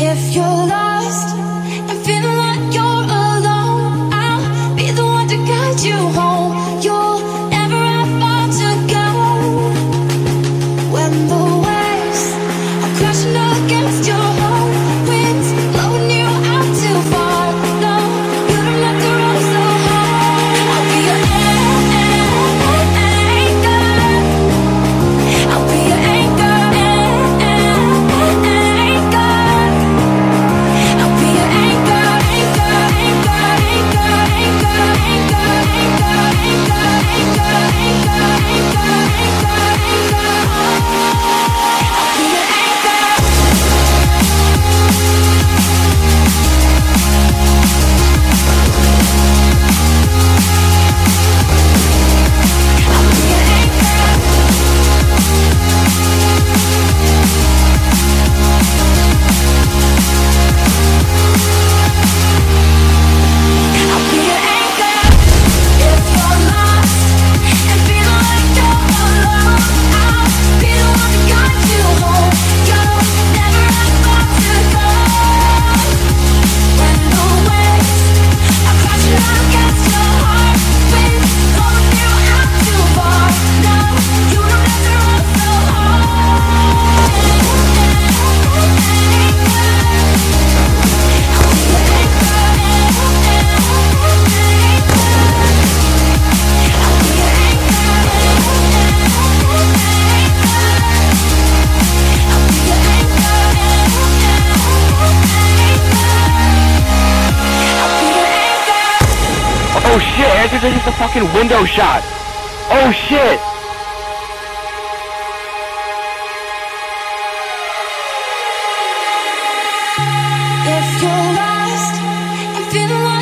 If you're lost and feeling Oh shit, Andrew, just hit the fucking window shot. Oh shit! If you're lost and feeling